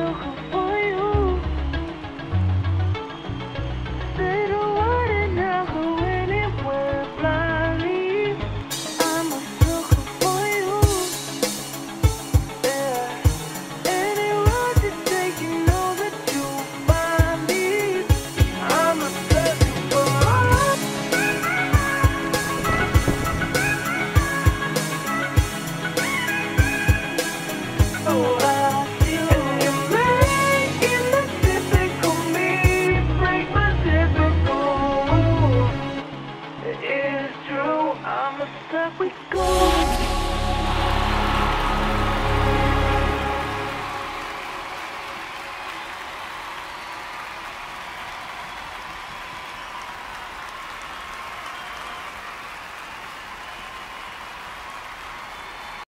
Oh. that we go.